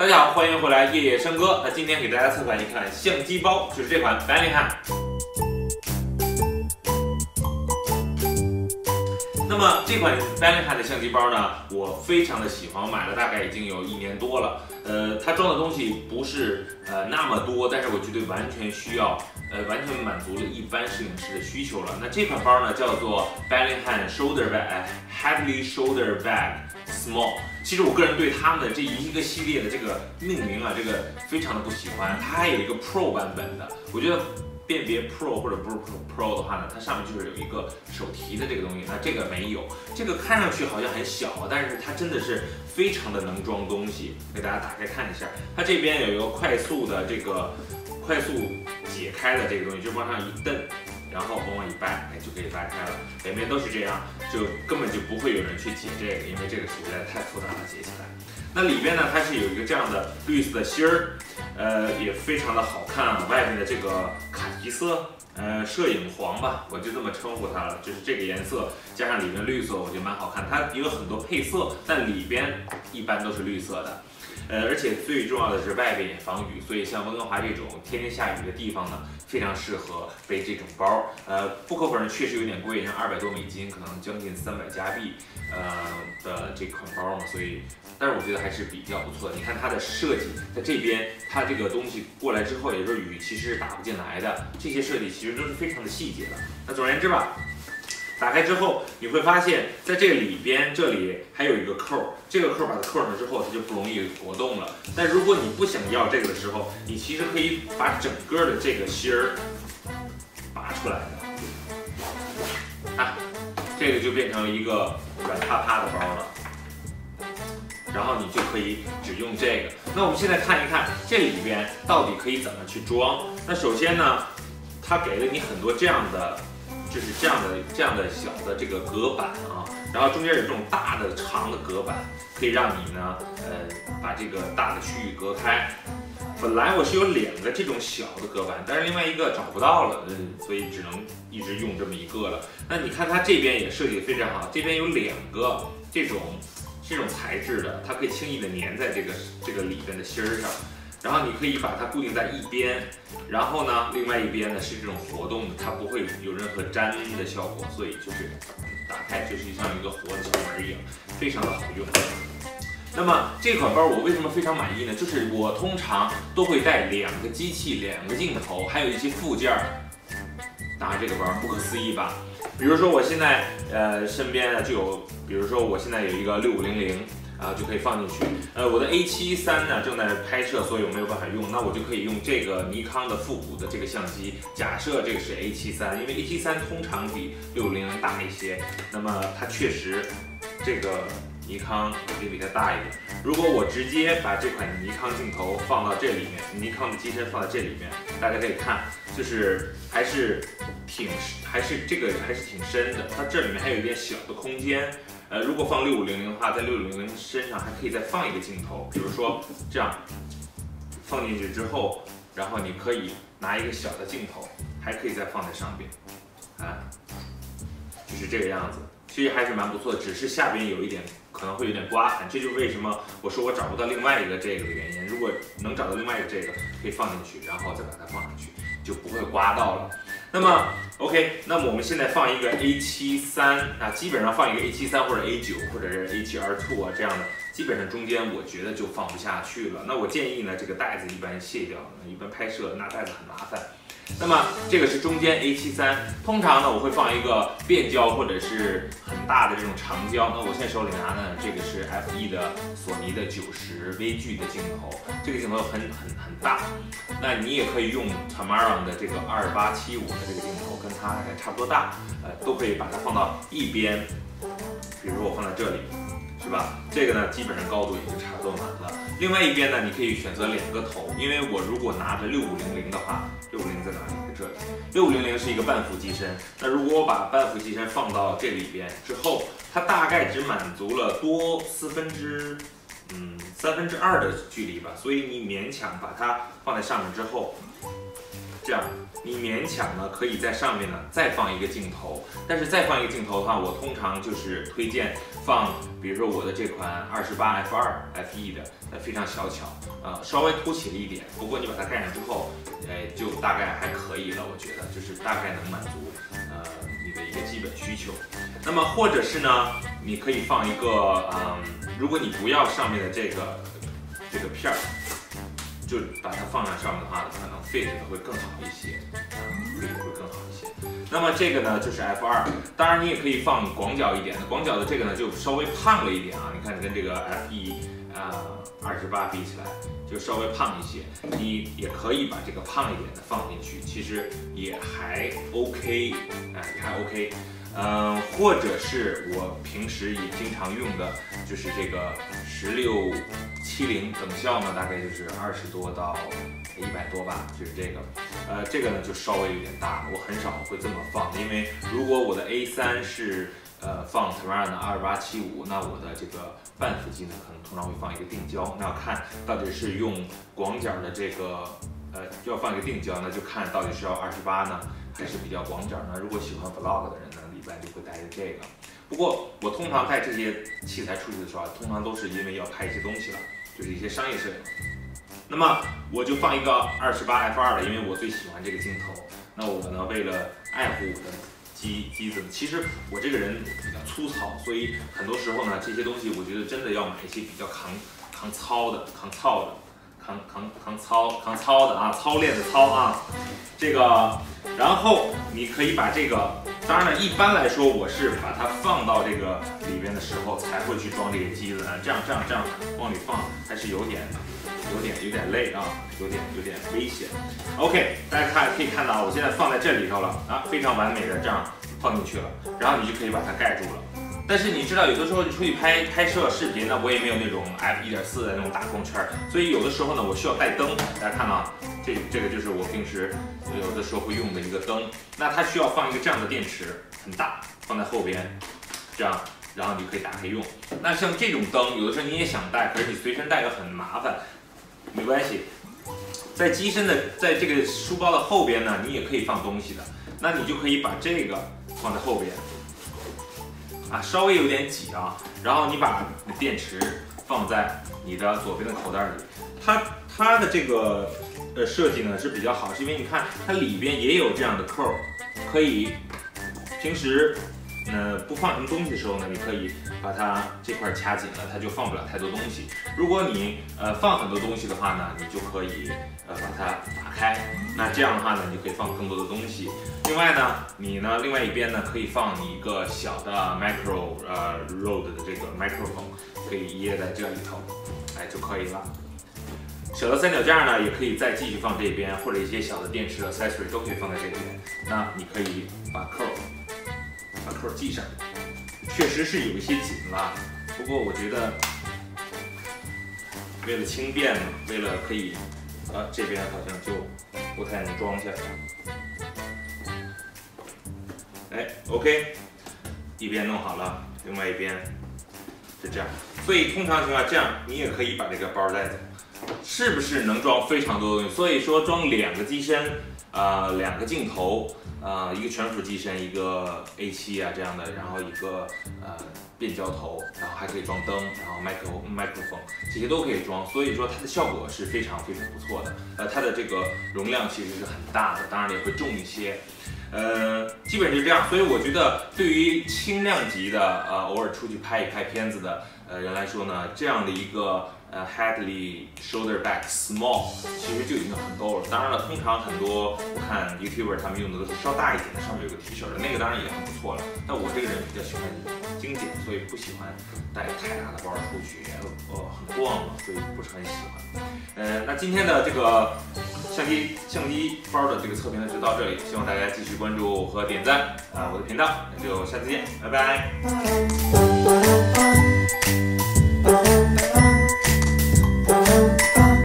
大家好，欢迎回来，夜夜笙歌。那今天给大家测款一款相机包，就是这款 Bellingham。那么这款 Bellingham 的相机包呢，我非常的喜欢，我买了大概已经有一年多了。呃，它装的东西不是呃那么多，但是我觉得完全需要，呃，完全满足了一般摄影师的需求了。那这款包呢，叫做 Bellingham Shoulder Bag，Heavily Shoulder Bag。Small，其实我个人对他们的这一个系列的这个命名啊，这个非常的不喜欢。它还有一个 Pro 版本的，我觉得辨别 Pro 或者不是 Pro 的话呢，它上面就是有一个手提的这个东西，那这个没有。这个看上去好像很小，但是它真的是非常的能装东西。给大家打开看一下，它这边有一个快速的这个快速解开的这个东西，就往上一蹬。然后往往一掰，哎，就可以掰开了。两边都是这样，就根本就不会有人去解这个，因为这个实在太复杂了，解起来。那里边呢，它是有一个这样的绿色的芯儿，呃，也非常的好看。外面的这个卡其色，呃，摄影黄吧，我就这么称呼它了，就是这个颜色加上里面绿色，我觉得蛮好看。它也有很多配色，但里边一般都是绿色的。呃，而且最重要的是外边也防雨，所以像温哥华这种天天下雨的地方呢，非常适合背这种包。呃，不可否认确实有点贵，像二百多美金，可能将近三百加币，呃的这款包嘛，所以，但是我觉得还是比较不错的。你看它的设计，在这边，它这个东西过来之后，也就是雨其实是打不进来的，这些设计其实都是非常的细节的。那总而言之吧。打开之后，你会发现在这里边这里还有一个扣，这个扣把它扣上之后，它就不容易活动了。但如果你不想要这个的时候，你其实可以把整个的这个芯儿拔出来的，啊，这个就变成一个软趴趴的包了。然后你就可以只用这个。那我们现在看一看这里边到底可以怎么去装。那首先呢，它给了你很多这样的。就是这样的这样的小的这个隔板啊，然后中间有这种大的长的隔板，可以让你呢，呃，把这个大的区域隔开。本来我是有两个这种小的隔板，但是另外一个找不到了，嗯，所以只能一直用这么一个了。那你看它这边也设计的非常好，这边有两个这种这种材质的，它可以轻易的粘在这个这个里边的芯儿上。然后你可以把它固定在一边，然后呢，另外一边呢是这种活动的，它不会有任何粘的效果，所以就是打开就是像一个活的小门一样，非常的好用。那么这款包我为什么非常满意呢？就是我通常都会带两个机器、两个镜头，还有一些附件儿。打开这个包，不可思议吧？比如说我现在呃身边呢就有，比如说我现在有一个六五零零。啊，就可以放进去。呃，我的 A 七三呢正在拍摄，所以我没有办法用。那我就可以用这个尼康的复古的这个相机。假设这个是 A 七三，因为 A 七三通常比六零零大一些，那么它确实这个尼康也比它大一点。如果我直接把这款尼康镜头放到这里面，尼康的机身放在这里面，大家可以看，就是还是挺还是这个还是挺深的。它这里面还有一点小的空间。呃，如果放六五零零的话，在六五零零身上还可以再放一个镜头，比如说这样放进去之后，然后你可以拿一个小的镜头，还可以再放在上边，啊，就是这个样子，其实还是蛮不错的，只是下边有一点可能会有点刮痕，这就是为什么我说我找不到另外一个这个的原因。如果能找到另外一个这个，可以放进去，然后再把它放上去，就不会刮到了。那么，OK，那么我们现在放一个 A 七三啊，基本上放一个 A 七三或者 A 九或者是 A 七 R two 啊这样的，基本上中间我觉得就放不下去了。那我建议呢，这个袋子一般卸掉，一般拍摄拿袋子很麻烦。那么这个是中间 A 七三，通常呢我会放一个变焦或者是很大的这种长焦。那我现在手里拿呢，这个是 F E 的索尼的九十微距的镜头，这个镜头很很很大。那你也可以用 Tamron 的这个二八七五的这个镜头，跟它差不多大，呃，都可以把它放到一边。比如说我放在这里。是吧？这个呢，基本上高度已经差不多满了。另外一边呢，你可以选择两个头，因为我如果拿着六五零零的话，六五零在哪里？在这里。六五零零是一个半幅机身，那如果我把半幅机身放到这里边之后，它大概只满足了多四分之，嗯，三分之二的距离吧。所以你勉强把它放在上面之后。这样，你勉强呢可以在上面呢再放一个镜头，但是再放一个镜头的话，我通常就是推荐放，比如说我的这款二十八 f 二 f 一的，呃非常小巧，呃稍微凸起了一点，不过你把它盖上之后，哎就大概还可以了，我觉得就是大概能满足呃你的一个基本需求。那么或者是呢，你可以放一个，嗯，如果你不要上面的这个这个片儿。就把它放在上面的话，可能 fit 会更好一些，，fit 会更好一些。那么这个呢，就是 F 二，当然你也可以放广角一点的，广角的这个呢就稍微胖了一点啊。你看跟这个 F 一啊二十八比起来，就稍微胖一些。你也可以把这个胖一点的放进去，其实也还 OK，哎，也还 OK。嗯，或者是我平时也经常用的，就是这个十六七零等效呢，大概就是二十多到一百多吧，就是这个。呃，这个呢就稍微有点大，我很少会这么放，因为如果我的 A 三是呃放 t e r a n 的二八七五，那我的这个半幅机呢，可能通常会放一个定焦，那要看到底是用广角的这个，呃，要放一个定焦，那就看到底是要二十八呢，还是比较广角呢？如果喜欢 vlog 的人呢？一般就会带着这个，不过我通常带这些器材出去的时候，通常都是因为要拍一些东西了，就是一些商业摄影。那么我就放一个二十八 f 二的，因为我最喜欢这个镜头。那我呢，为了爱护我的机机子，其实我这个人比较粗糙，所以很多时候呢，这些东西我觉得真的要买一些比较扛扛糙的、扛糙的、扛扛扛糙扛糙的啊，操练的操啊，这个，然后你可以把这个。当然了，一般来说，我是把它放到这个里边的时候才会去装这个机子啊。这样这样这样往里放还是有点、有点、有点累啊，有点有点危险。OK，大家看可以看到，我现在放在这里头了啊，非常完美的这样放进去了，然后你就可以把它盖住了。但是你知道，有的时候你出去拍拍摄视频，呢我也没有那种 f 一点四的那种大光圈，所以有的时候呢，我需要带灯。大家看啊，这这个就是我平时有的时候会用的一个灯。那它需要放一个这样的电池，很大，放在后边，这样，然后你可以打开用。那像这种灯，有的时候你也想带，可是你随身带又很麻烦，没关系，在机身的在这个书包的后边呢，你也可以放东西的。那你就可以把这个放在后边。啊，稍微有点挤啊，然后你把电池放在你的左边的口袋里，它它的这个呃设计呢是比较好，是因为你看它里边也有这样的扣，可以平时。呃，不放什么东西的时候呢，你可以把它这块掐紧了，它就放不了太多东西。如果你呃放很多东西的话呢，你就可以呃把它打开，那这样的话呢，你就可以放更多的东西。另外呢，你呢另外一边呢可以放你一个小的 micro 呃 road 的这个 microphone，可以掖在这里头，哎就可以了。小的三脚架呢也可以再继续放这边，或者一些小的电池的 accessory 都可以放在这边。那你可以把扣。把扣系上，确实是有一些紧了，不过我觉得为了轻便嘛，为了可以，啊这边好像就不太能装下来。哎，OK，一边弄好了，另外一边是这样。所以通常情况下，这样你也可以把这个包带走，是不是能装非常多的东西？所以说装两个机身，啊两个镜头。呃，一个全幅机身，一个 A7 啊这样的，然后一个呃变焦头，然后还可以装灯，然后麦克麦克风这些都可以装，所以说它的效果是非常非常不错的。呃，它的这个容量其实是很大的，当然也会重一些。呃，基本就是这样。所以我觉得对于轻量级的呃偶尔出去拍一拍片子的呃人来说呢，这样的一个。呃，HADLY shoulder bag small，其实就已经很够了。当然了，通常很多我看 YouTuber 他们用的都是稍大一点的，上面有个 T 恤的，那个当然也很不错了。但我这个人比较喜欢精简，所以不喜欢带太大的包出去，呃，很逛嘛，所以不是很喜欢。呃，那今天的这个相机相机包的这个测评呢就到这里，希望大家继续关注和点赞啊我的频道，那就下次见，拜拜。